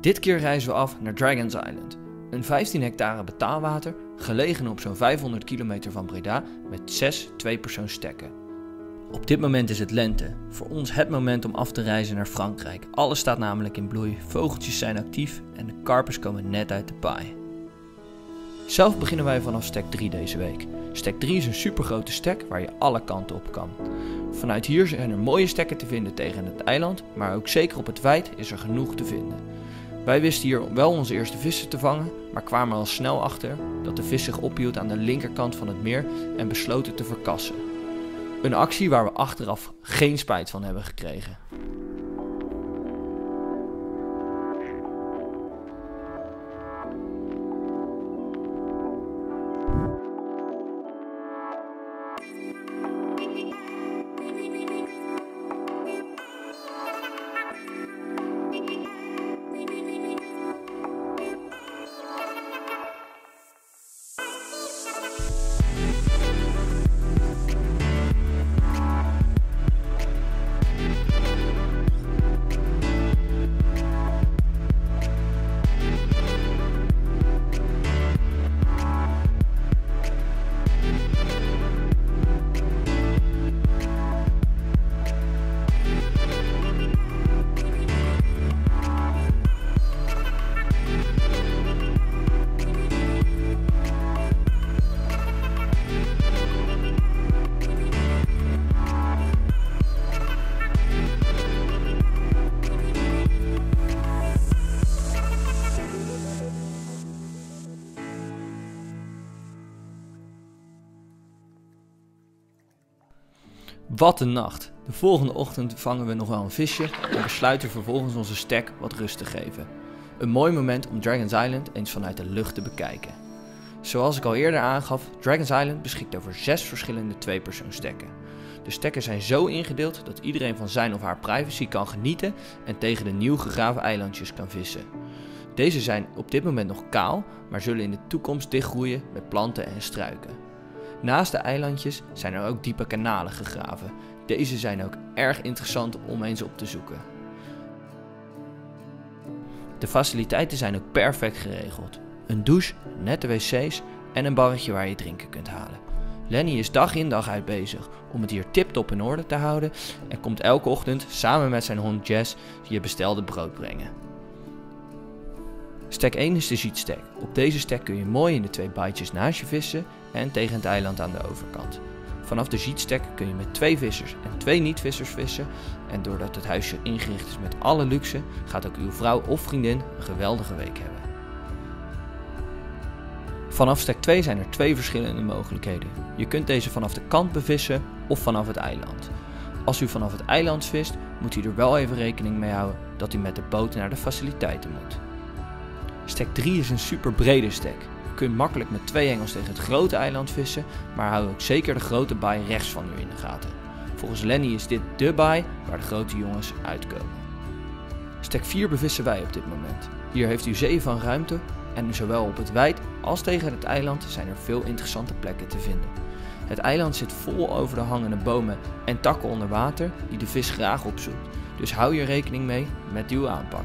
Dit keer reizen we af naar Dragons Island, een 15 hectare betaalwater gelegen op zo'n 500 kilometer van Breda met 6 tweepersoonstekken. Op dit moment is het lente, voor ons het moment om af te reizen naar Frankrijk. Alles staat namelijk in bloei, vogeltjes zijn actief en de karpers komen net uit de paai. Zelf beginnen wij vanaf stek 3 deze week. Stek 3 is een supergrote stek waar je alle kanten op kan. Vanuit hier zijn er mooie stekken te vinden tegen het eiland, maar ook zeker op het wijd is er genoeg te vinden. Wij wisten hier wel onze eerste vissen te vangen, maar kwamen al snel achter dat de vis zich ophield aan de linkerkant van het meer en besloten te verkassen. Een actie waar we achteraf geen spijt van hebben gekregen. Wat een nacht. De volgende ochtend vangen we nog wel een visje en besluiten vervolgens onze stek wat rust te geven. Een mooi moment om Dragon's Island eens vanuit de lucht te bekijken. Zoals ik al eerder aangaf, Dragon's Island beschikt over zes verschillende tweepersoonstekken. De stekken zijn zo ingedeeld dat iedereen van zijn of haar privacy kan genieten en tegen de nieuw gegraven eilandjes kan vissen. Deze zijn op dit moment nog kaal, maar zullen in de toekomst dichtgroeien met planten en struiken. Naast de eilandjes zijn er ook diepe kanalen gegraven. Deze zijn ook erg interessant om eens op te zoeken. De faciliteiten zijn ook perfect geregeld. Een douche, nette wc's en een barretje waar je drinken kunt halen. Lenny is dag in dag uit bezig om het hier tip-top in orde te houden en komt elke ochtend samen met zijn hond Jess je bestelde brood brengen. Stek 1 is de sheetstek. Op deze stek kun je mooi in de twee bijtjes naast je vissen en tegen het eiland aan de overkant. Vanaf de sheetstek kun je met twee vissers en twee niet-vissers vissen en doordat het huisje ingericht is met alle luxe, gaat ook uw vrouw of vriendin een geweldige week hebben. Vanaf stek 2 zijn er twee verschillende mogelijkheden. Je kunt deze vanaf de kant bevissen of vanaf het eiland. Als u vanaf het eiland vist, moet u er wel even rekening mee houden dat u met de boot naar de faciliteiten moet. Stek 3 is een super brede stek. Kunt makkelijk met twee hengels tegen het grote eiland vissen, maar hou ook zeker de grote baai rechts van u in de gaten. Volgens Lenny is dit de baai waar de grote jongens uitkomen. Stek 4 bevissen wij op dit moment. Hier heeft u zee van ruimte en zowel op het wijd als tegen het eiland zijn er veel interessante plekken te vinden. Het eiland zit vol over de hangende bomen en takken onder water die de vis graag opzoekt, dus hou je rekening mee met uw aanpak.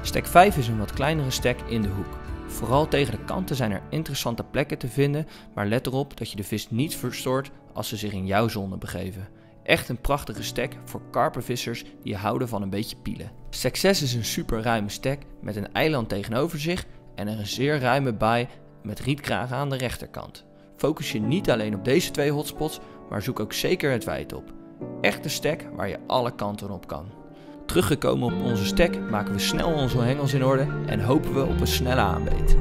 Stek 5 is een wat kleinere stek in de hoek. Vooral tegen de kanten zijn er interessante plekken te vinden, maar let erop dat je de vis niet verstoort als ze zich in jouw zone begeven. Echt een prachtige stek voor karpenvissers die houden van een beetje pielen. 6 is een super ruime stek met een eiland tegenover zich en een zeer ruime baai met rietkragen aan de rechterkant. Focus je niet alleen op deze twee hotspots, maar zoek ook zeker het wijd op. Echt een stek waar je alle kanten op kan. Teruggekomen op onze stek maken we snel onze hengels in orde en hopen we op een snelle aanbeet.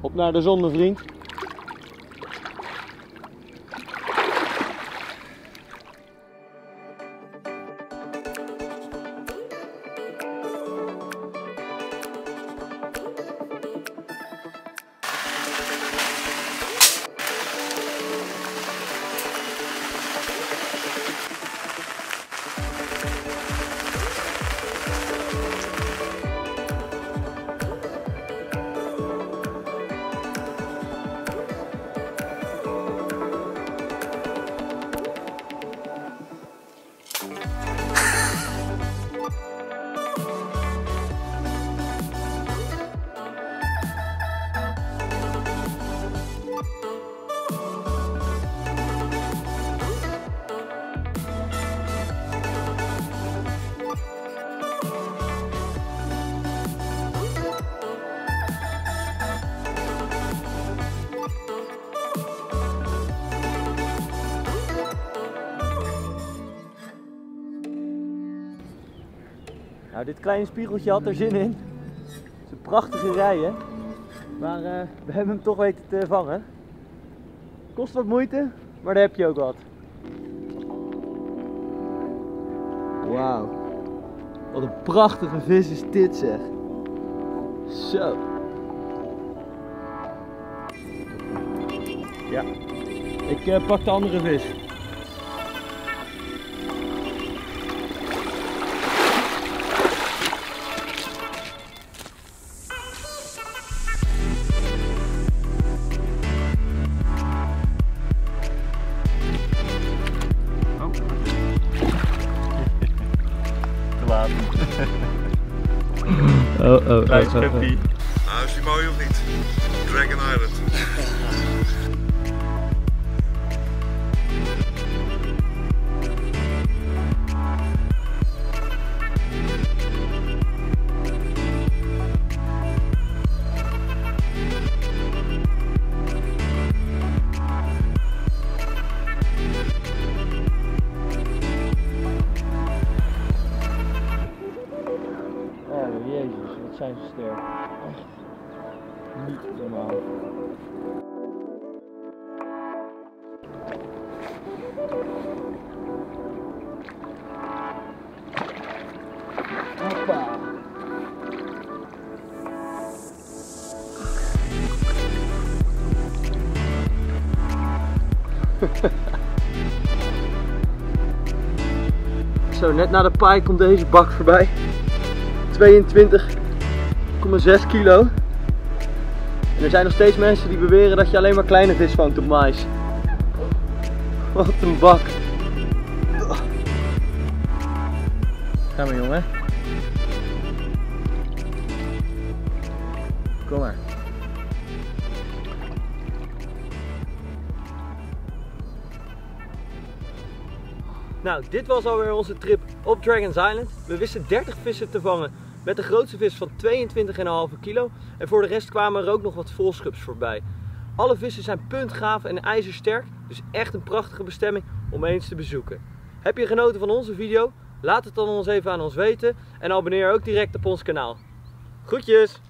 Op naar de zon, mijn vriend. Nou, dit kleine spiegeltje had er zin in. Het is een prachtige rij? Maar eh, we hebben hem toch weten te vangen. Kost wat moeite, maar daar heb je ook wat. Wauw. Wat een prachtige vis is dit, zeg. Zo. Ja. Ik eh, pak de andere vis. Oh, oh, Klein schuppie. Nou, is die mooi of niet? Zijn ze sterk. Echt niet normaal. Hoppa. Zo, net na de paai komt deze bak voorbij. 22,6 kilo. En er zijn nog steeds mensen die beweren dat je alleen maar kleine vis vangt op mais. Wat een bak. Ga maar jongen. Kom maar. Nou, dit was alweer onze trip op Dragon's Island. We wisten 30 vissen te vangen met de grootste vis van 22,5 kilo. En voor de rest kwamen er ook nog wat volschups voorbij. Alle vissen zijn puntgaaf en ijzersterk, dus echt een prachtige bestemming om eens te bezoeken. Heb je genoten van onze video? Laat het dan ons even aan ons weten en abonneer ook direct op ons kanaal. Groetjes!